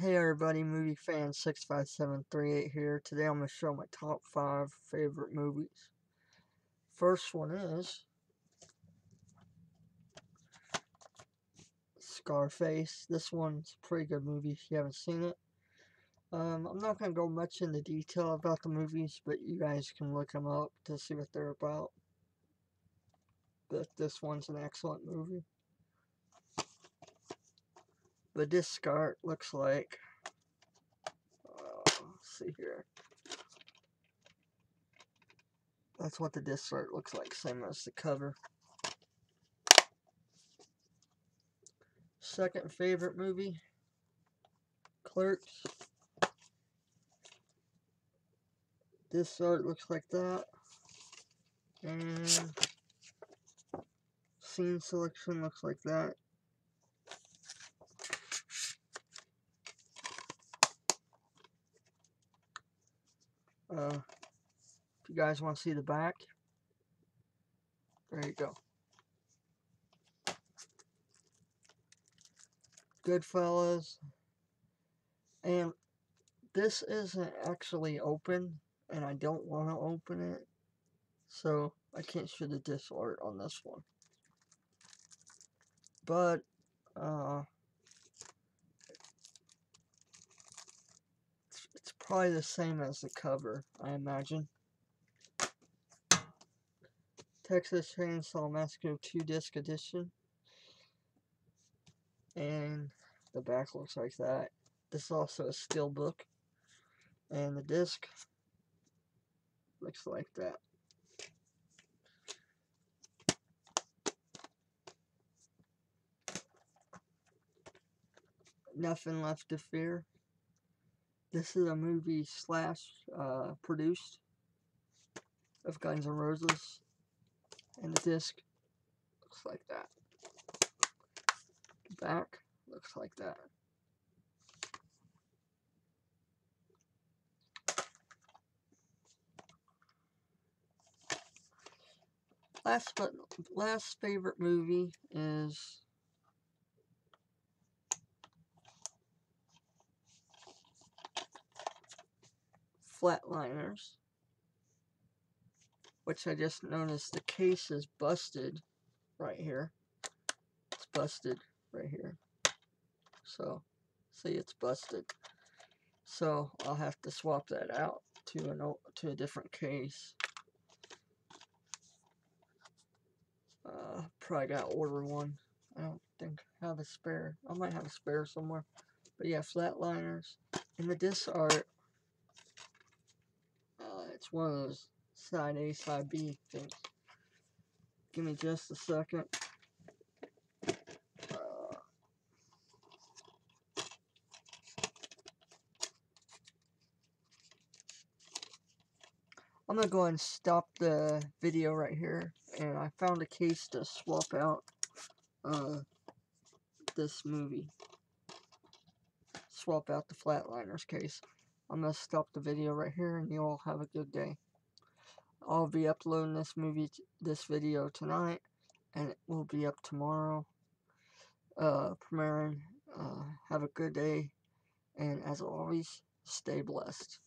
Hey everybody, movie fan 65738 here. Today I'm going to show my top 5 favorite movies. First one is Scarface. This one's a pretty good movie if you haven't seen it. Um, I'm not going to go much into detail about the movies, but you guys can look them up to see what they're about. But this one's an excellent movie. But this skirt looks like, uh, see here. That's what the disc art looks like, same as the cover. Second favorite movie, Clerks. This art looks like that. And scene selection looks like that. Uh, if you guys want to see the back, there you go. Goodfellas. And this isn't actually open, and I don't want to open it, so I can't show the disc art on this one. But, uh, probably the same as the cover, I imagine. Texas Chainsaw Massacre 2 Disc Edition. And the back looks like that. This is also a steel book. And the disc looks like that. Nothing left to fear. This is a movie Slash uh, produced of Guns N' Roses, and the disc looks like that. Back looks like that. Last but last favorite movie is Flatliners, which I just noticed the case is busted right here. It's busted right here. So, see it's busted. So, I'll have to swap that out to an to a different case. Uh, probably got order one. I don't think I have a spare. I might have a spare somewhere. But yeah, Flatliners. And the disc art it's one of those side A, side B things. Give me just a second. Uh, I'm going to go and stop the video right here. And I found a case to swap out uh, this movie. Swap out the Flatliners case. I'm going to stop the video right here and you all have a good day. I'll be uploading this movie, this video tonight and it will be up tomorrow. Uh, premiering. Uh, have a good day and as always, stay blessed.